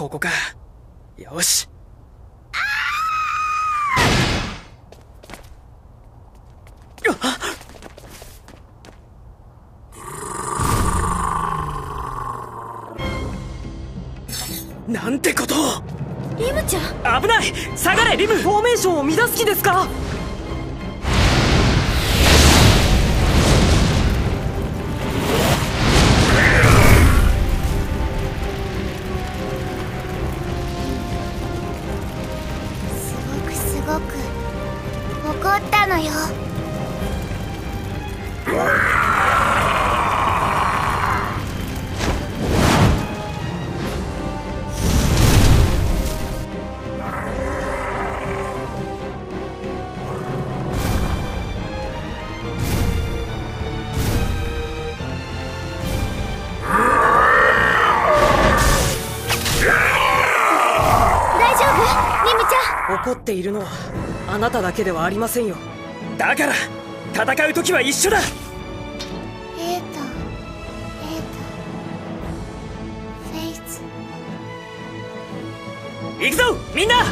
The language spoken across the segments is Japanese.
ここか。よし。なんてこと。をリムちゃん。危ない。下がれリム。フォーメーションを乱す気ですか？ごく。怒ったのよ。怒っているのはあなただけではありませんよ。だから戦う時は一緒だ。エータエータフェイズ行くぞみんな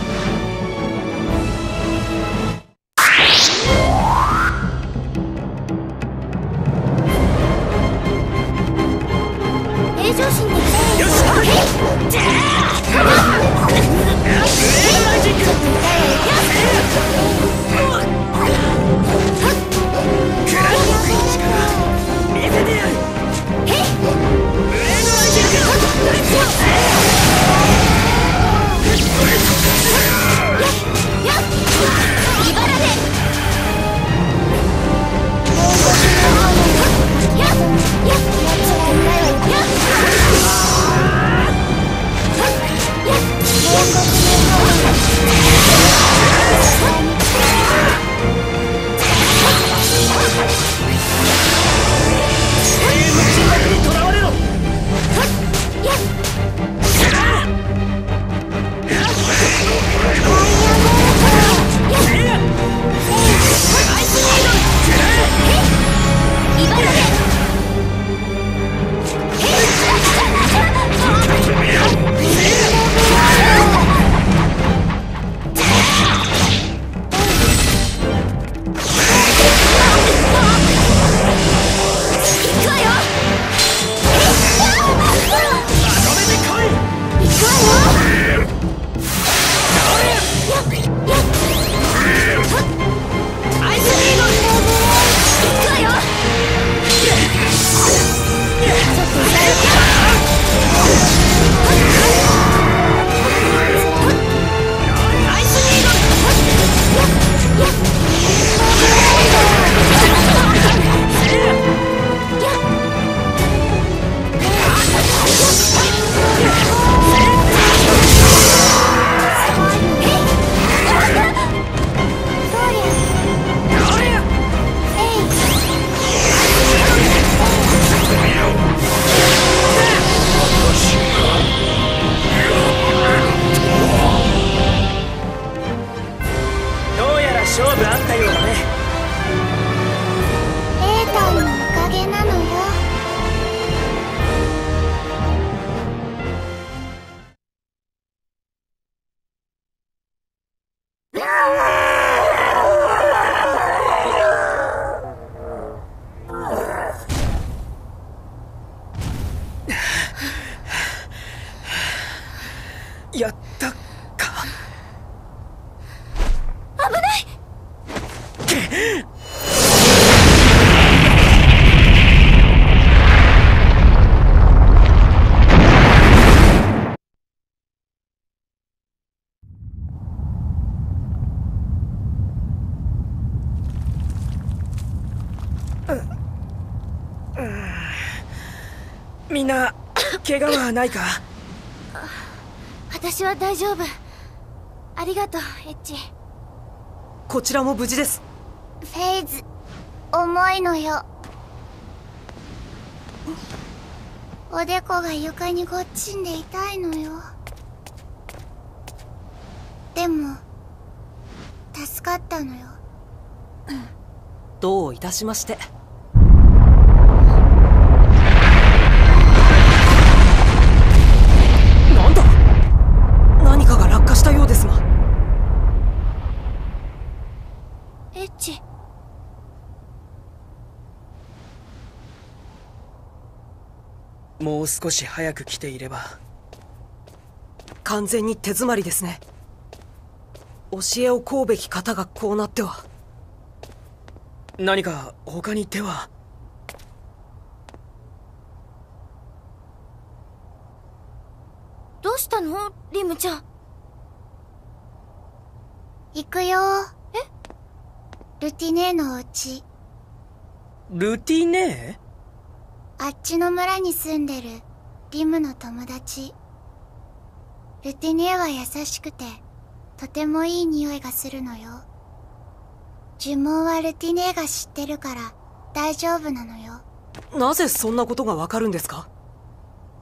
みんな怪我はないか？私は大丈夫。ありがとうエッチ。こちらも無事です。フェイズ重いのよ。おでこが床にごっちんで痛いのよ。でも助かったのよ。どういたしましてもう少し早く来ていれば完全に手詰まりですね。教えを請うべき方がこうなっては。何か他に手は？どうしたの？リムちゃん。行くよ。え？ルティネーのお家。ルティネあっちの村に住んでるリムの友達。ルティネーは優しくてとてもいい匂いがするのよ。呪文はルティネーが知ってるから大丈夫なのよ。なぜそんなことがわかるんですか？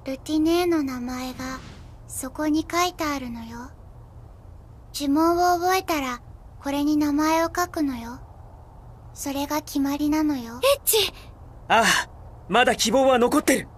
ルティネーの名前がそこに書いてあるのよ。呪文を覚えたらこれに名前を書くのよ。それが決まりなのよ。エッチ。ああまだ希望は残ってる。